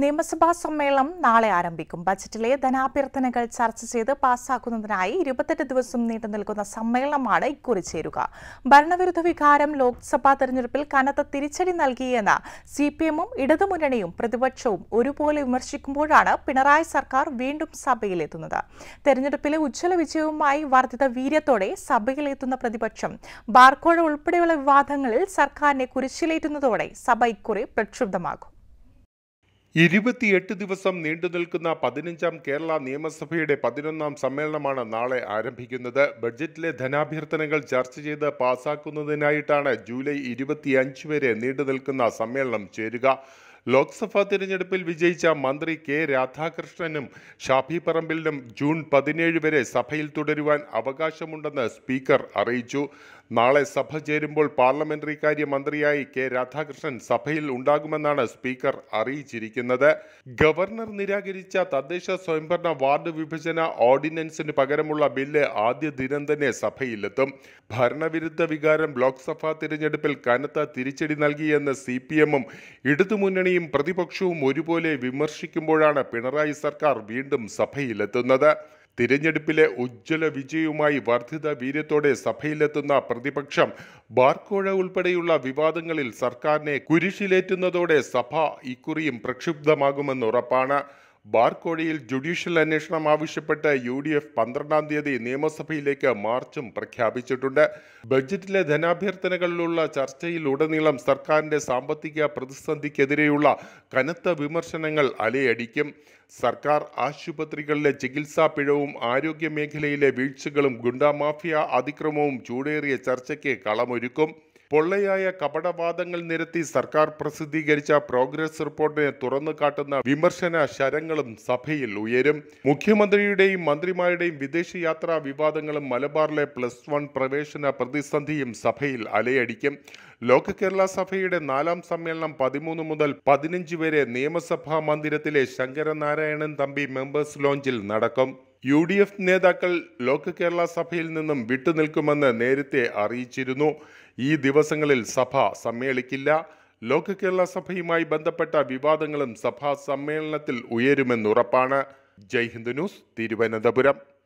നിയമസഭാ സമ്മേളനം നാളെ ആരംഭിക്കും. ബജറ്റിലെ ധനാഭ്യർത്ഥനകൾ ചർച്ച ചെയ്ത് പാസ്സാക്കുന്നതിനായി ഇരുപത്തെട്ട് ദിവസം നീണ്ടു നിൽക്കുന്ന സമ്മേളനമാണ് ഇക്കുറി ചേരുക. ഭരണവിരുദ്ധ വികാരം ലോക്സഭാ തെരഞ്ഞെടുപ്പിൽ കനത്ത തിരിച്ചടി നൽകിയെന്ന് സി പി എമ്മും ഇടതുമുന്നണിയും പ്രതിപക്ഷവും ഒരുപോലെ വിമർശിക്കുമ്പോഴാണ് പിണറായി സർക്കാർ വീണ്ടും സഭയിലെത്തുന്നത്. തെരഞ്ഞെടുപ്പിലെ ഉജ്ജ്വല വിജയവുമായി വർദ്ധിത വീര്യത്തോടെ സഭയിലെത്തുന്ന പ്രതിപക്ഷം ബാർക്കോഴ ഉൾപ്പെടെയുള്ള വിവാദങ്ങളിൽ സർക്കാരിനെ കുരിശിലേറ്റുന്നതോടെ സഭ ഇക്കുറി പ്രക്ഷുബ്ധമാകും. ഇരുപത്തിയെട്ട് ദിവസം നീണ്ടു നിൽക്കുന്ന പതിനഞ്ചാം കേരള നിയമസഭയുടെ പതിനൊന്നാം സമ്മേളനമാണ് നാളെ ആരംഭിക്കുന്നത്. ബഡ്ജറ്റിലെ ധനാഭ്യർത്ഥനകൾ ചർച്ച ചെയ്ത് പാസാക്കുന്നതിനായിട്ടാണ് ജൂലൈ ഇരുപത്തിയഞ്ച് വരെ നീണ്ടു നിൽക്കുന്ന സമ്മേളനം ചേരുക. ലോക്സഭാ തിരഞ്ഞെടുപ്പിൽ വിജയിച്ച മന്ത്രി കെ രാധാകൃഷ്ണനും ഷാഫി പറമ്പിലിനും ജൂൺ പതിനേഴ് വരെ സഭയിൽ തുടരുവാൻ അവകാശമുണ്ടെന്ന് സ്പീക്കർ അറിയിച്ചു. നാളെ സഭ ചേരുമ്പോൾ പാർലമെന്ററി കാര്യ മന്ത്രിയായി കെ രാധാകൃഷ്ണൻ സഭയിൽ ഉണ്ടാകുമെന്നാണ് സ്പീക്കർ അറിയിച്ചിരിക്കുന്നത്. ഗവർണർ നിരാകരിച്ച തദ്ദേശ സ്വയംഭരണ വാർഡ് വിഭജന ഓർഡിനൻസിന് പകരമുള്ള ബില്ല് ആദ്യ ദിനം തന്നെ സഭയിലെത്തും. ഭരണവിരുദ്ധ വികാരം ലോക്സഭാ തിരഞ്ഞെടുപ്പിൽ കനത്ത തിരിച്ചടി നൽകിയെന്ന് സി പി എമ്മും ഇടതുമുന്നണിയും പ്രതിപക്ഷവും ഒരുപോലെ വിമർശിക്കുമ്പോഴാണ് പിണറായി സർക്കാർ വീണ്ടും സഭയിലെത്തുന്നത്. തിരഞ്ഞെടുപ്പിലെ ഉജ്ജ്വല വിജയവുമായി വർദ്ധിത വീര്യത്തോടെ സഭയിലെത്തുന്ന പ്രതിപക്ഷം ബാർക്കോഴ ഉൾപ്പെടെയുള്ള വിവാദങ്ങളിൽ സർക്കാരിനെ കുരിശിലേറ്റുന്നതോടെ സഭ ഇക്കുറിയും പ്രക്ഷുബ്ധമാകുമെന്നുറപ്പാണ് ബാർക്കോഴയിൽ ജുഡീഷ്യൽ അന്വേഷണം ആവശ്യപ്പെട്ട് യു ഡി എഫ് പന്ത്രണ്ടാം തീയതി നിയമസഭയിലേക്ക് മാർച്ചും പ്രഖ്യാപിച്ചിട്ടുണ്ട്. ബജറ്റിലെ ധനാഭ്യർത്ഥനകളിലുള്ള ചർച്ചയിൽ ഉടനീളം സർക്കാരിന്റെ സാമ്പത്തിക പ്രതിസന്ധിക്കെതിരെയുള്ള കനത്ത വിമർശനങ്ങൾ അലയടിക്കും. സർക്കാർ ആശുപത്രികളിലെ ചികിത്സാ പിഴവും ആരോഗ്യ മേഖലയിലെ വീഴ്ചകളും ഗുണ്ടാമാഫിയ അതിക്രമവും ചൂടേറിയ ചർച്ചയ്ക്ക് കളമൊരുക്കും. പൊള്ളയായ കപടവാദങ്ങൾ നിരത്തി സർക്കാർ പ്രസിദ്ധീകരിച്ച പ്രോഗ്രസ് റിപ്പോർട്ടിനെ തുറന്നു കാട്ടുന്ന വിമർശന ശരങ്ങളും സഭയിൽ ഉയരും. മുഖ്യമന്ത്രിയുടെയും മന്ത്രിമാരുടെയും വിദേശയാത്രാ വിവാദങ്ങളും മലബാറിലെ പ്ലസ് വൺ പ്രവേശന പ്രതിസന്ധിയും സഭയിൽ അലയടിക്കും. ലോക കേരള സഭയുടെ നാലാം സമ്മേളനം പതിമൂന്ന് മുതൽ പതിനഞ്ച് വരെ നിയമസഭാ മന്ദിരത്തിലെ ശങ്കരനാരായണൻ തമ്പി മെമ്പേഴ്സ് ലോഞ്ചിൽ നടക്കും. യു ഡി എഫ് നേതാക്കൾ ലോക കേരള സഭയിൽ നിന്നും വിട്ടുനിൽക്കുമെന്ന് നേരത്തെ അറിയിച്ചിരുന്നു. ഈ ദിവസങ്ങളിൽ സഭ സമ്മേളിക്കില്ല. ലോക കേരള സഭയുമായി ബന്ധപ്പെട്ട വിവാദങ്ങളും സഭാ സമ്മേളനത്തിൽ ഉയരുമെന്നുറപ്പാണ്. ജയ് ഹിന്ദ് ന്യൂസ് തിരുവനന്തപുരം.